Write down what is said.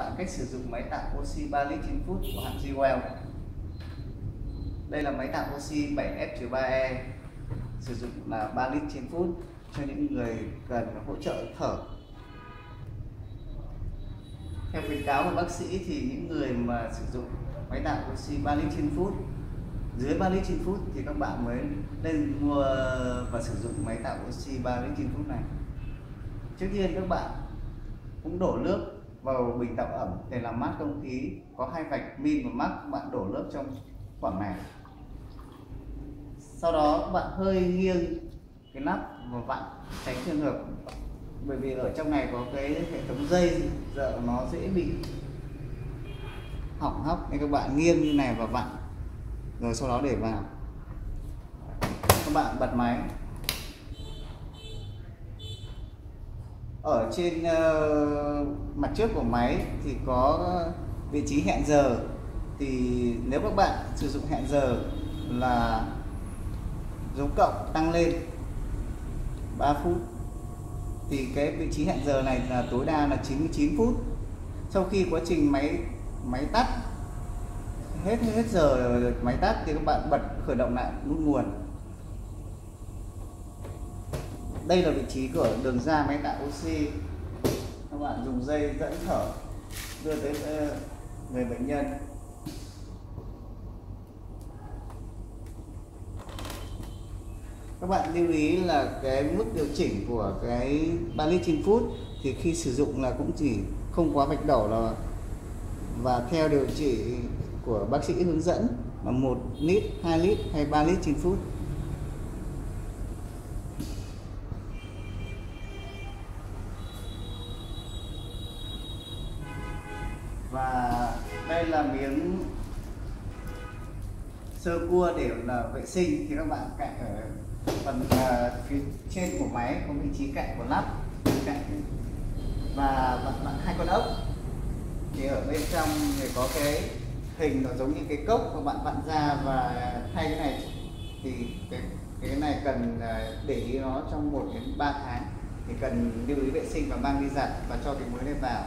bạn cách sử dụng máy tạo oxy 3 lít 9 phút của hãng Jewel. Đây là máy tạo oxy 7F-3E sử dụng là 3 lít 9 phút cho những người cần hỗ trợ thở. Theo khuyến cáo của bác sĩ thì những người mà sử dụng máy tạo oxy 3 lít 9 phút, dưới 3 lít 9 phút thì các bạn mới nên mua và sử dụng máy tạo oxy 3 lít 9 phút này. Trước tiên các bạn cũng đổ nước vào bình tạo ẩm, để làm mát không khí. Có hai vạch min và mắc bạn đổ lớp trong khoảng này sau đó, bạn hơi nghiêng cái nắp và vặn tránh trường hợp. Bởi vì ở trong này có cái hệ thống dây, giờ nó dễ bị hỏng hóc. Nên các bạn nghiêng như này và vặn rồi sau đó để vào. Các bạn bật máy. Ở trên uh, mặt trước của máy thì có vị trí hẹn giờ. Thì nếu các bạn sử dụng hẹn giờ là dấu cộng tăng lên 3 phút. Thì cái vị trí hẹn giờ này là tối đa là 99 phút. Sau khi quá trình máy máy tắt hết hết giờ máy tắt thì các bạn bật khởi động lại nút nguồn. Đây là vị trí của đường ra máy tạo oxy. Các bạn dùng dây dẫn thở đưa tới ờ, người bệnh nhân. Các bạn lưu ý là cái mức điều chỉnh của cái 3 lít trên phút thì khi sử dụng là cũng chỉ không quá vạch đỏ là và theo điều trị của bác sĩ hướng dẫn là 1 lít, 2 lít hay 3 lít trên phút. Và đây là miếng sơ cua để là vệ sinh. Thì các bạn cạnh ở phần uh, phía trên của máy có vị trí cạnh của lắp cạnh. Và bạn, bạn hai con ốc. Thì ở bên trong thì có cái hình nó giống như cái cốc mà bạn vặn ra và thay cái này. Thì cái cái này cần ờ, để ý nó trong 1 đến 3 tháng. Thì cần lưu ý vệ sinh và mang đi giặt và cho cái muối này vào.